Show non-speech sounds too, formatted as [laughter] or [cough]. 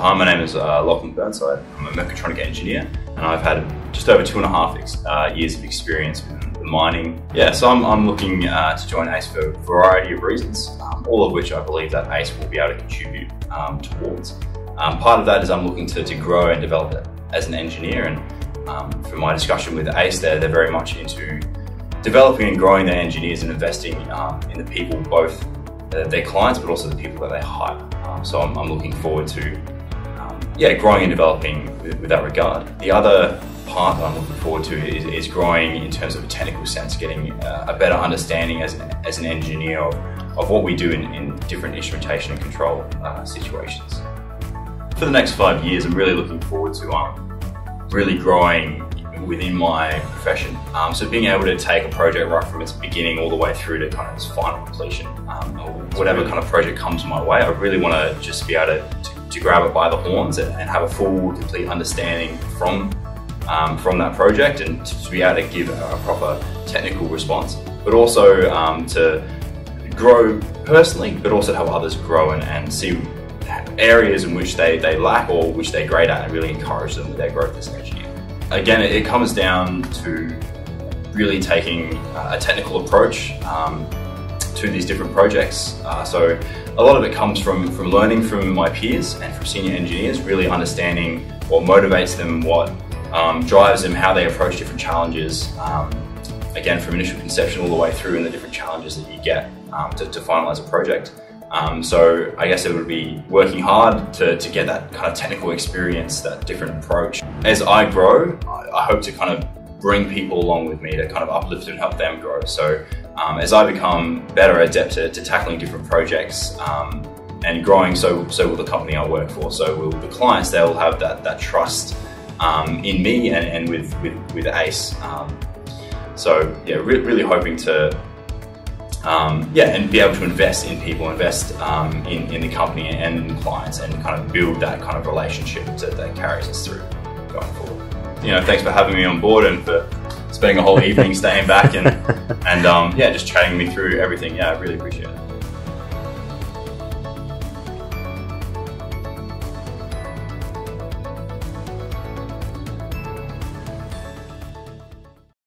Hi, my name is uh, Lachlan Burnside. I'm a mechatronic engineer and I've had just over two and a half uh, years of experience in the mining. Yeah, so I'm, I'm looking uh, to join ACE for a variety of reasons, um, all of which I believe that ACE will be able to contribute um, towards. Um, part of that is I'm looking to, to grow and develop as an engineer and um, from my discussion with ACE there, they're very much into developing and growing their engineers and investing um, in the people, both uh, their clients but also the people that they hire. Um, so I'm, I'm looking forward to yeah, growing and developing with, with, that regard. The other part that I'm looking forward to is, is growing in terms of a technical sense, getting uh, a better understanding as an, as an engineer of, of what we do in, in different instrumentation and control uh, situations. For the next five years, I'm really looking forward to um, really growing within my profession. Um, so being able to take a project right from its beginning all the way through to kind of its final completion, um, whatever kind of project comes my way, I really want to just be able to, to to grab it by the horns and, and have a full, complete understanding from um, from that project and to be able to give a proper technical response, but also um, to grow personally, but also help others grow and, and see areas in which they, they lack or which they're great at and really encourage them with their growth as an engineer. Again, it, it comes down to really taking a technical approach um, to these different projects. Uh, so a lot of it comes from, from learning from my peers and from senior engineers, really understanding what motivates them, what um, drives them, how they approach different challenges. Um, again, from initial conception all the way through and the different challenges that you get um, to, to finalize a project. Um, so I guess it would be working hard to, to get that kind of technical experience, that different approach. As I grow, I, I hope to kind of bring people along with me to kind of uplift and help them grow. So um, as I become better adept to, to tackling different projects um, and growing, so so will the company I work for. So will the clients they'll have that that trust um, in me and, and with with, with Ace. Um, so yeah, re- really hoping to. Um, yeah, and be able to invest in people, invest um, in, in the company and in clients, and kind of build that kind of relationship that, that carries us through going forward you know, thanks for having me on board and for spending a whole evening staying back and [laughs] and um, yeah, just chatting me through everything. Yeah, I really appreciate it.